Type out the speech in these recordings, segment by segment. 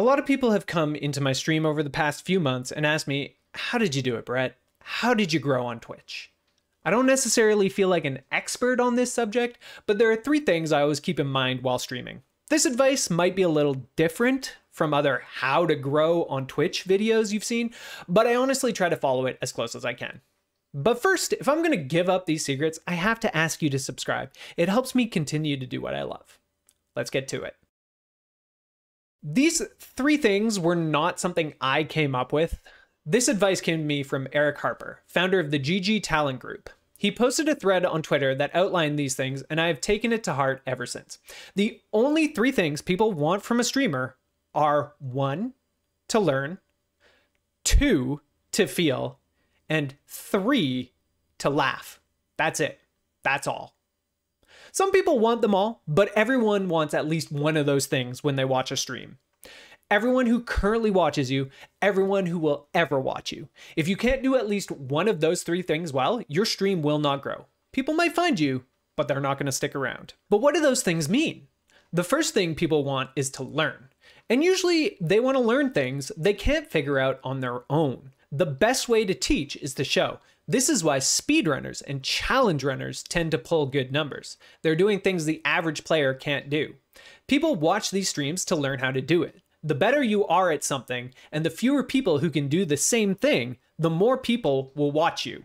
A lot of people have come into my stream over the past few months and asked me, How did you do it, Brett? How did you grow on Twitch? I don't necessarily feel like an expert on this subject, but there are three things I always keep in mind while streaming. This advice might be a little different from other how to grow on Twitch videos you've seen, but I honestly try to follow it as close as I can. But first, if I'm going to give up these secrets, I have to ask you to subscribe. It helps me continue to do what I love. Let's get to it. These three things were not something I came up with. This advice came to me from Eric Harper, founder of the GG Talent Group. He posted a thread on Twitter that outlined these things, and I have taken it to heart ever since. The only three things people want from a streamer are one, to learn, two, to feel, and three, to laugh. That's it. That's all. Some people want them all, but everyone wants at least one of those things when they watch a stream. Everyone who currently watches you, everyone who will ever watch you. If you can't do at least one of those three things well, your stream will not grow. People might find you, but they're not going to stick around. But what do those things mean? The first thing people want is to learn. And usually they want to learn things they can't figure out on their own. The best way to teach is to show. This is why speedrunners and challenge runners tend to pull good numbers. They're doing things the average player can't do. People watch these streams to learn how to do it. The better you are at something, and the fewer people who can do the same thing, the more people will watch you.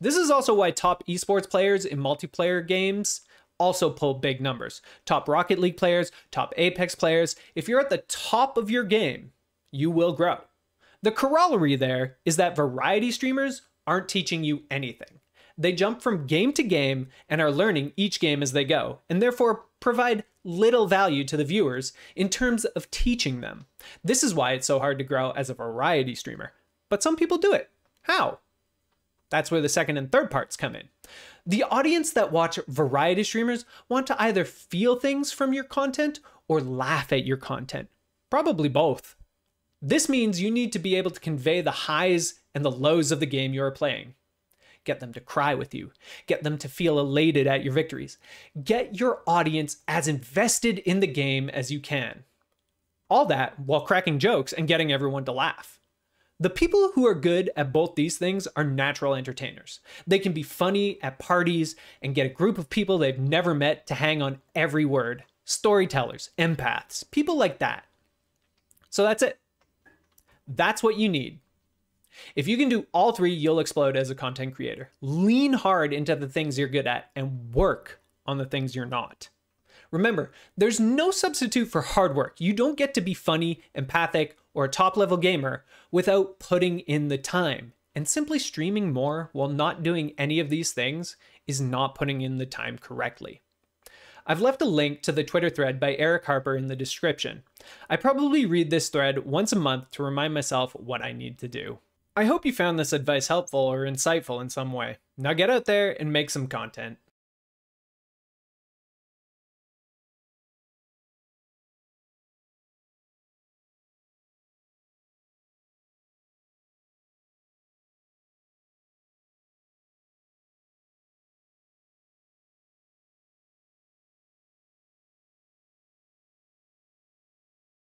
This is also why top esports players in multiplayer games also pull big numbers. Top Rocket League players, top Apex players, if you're at the top of your game, you will grow. The corollary there is that variety streamers aren't teaching you anything. They jump from game to game and are learning each game as they go, and therefore provide little value to the viewers in terms of teaching them. This is why it's so hard to grow as a variety streamer. But some people do it. How? That's where the second and third parts come in. The audience that watch variety streamers want to either feel things from your content or laugh at your content. Probably both. This means you need to be able to convey the highs and the lows of the game you are playing. Get them to cry with you. Get them to feel elated at your victories. Get your audience as invested in the game as you can. All that while cracking jokes and getting everyone to laugh. The people who are good at both these things are natural entertainers. They can be funny at parties and get a group of people they've never met to hang on every word. Storytellers, empaths, people like that. So that's it. That's what you need. If you can do all three, you'll explode as a content creator. Lean hard into the things you're good at and work on the things you're not. Remember, there's no substitute for hard work. You don't get to be funny, empathic, or a top level gamer without putting in the time. And simply streaming more while not doing any of these things is not putting in the time correctly. I've left a link to the Twitter thread by Eric Harper in the description. I probably read this thread once a month to remind myself what I need to do. I hope you found this advice helpful or insightful in some way. Now get out there and make some content.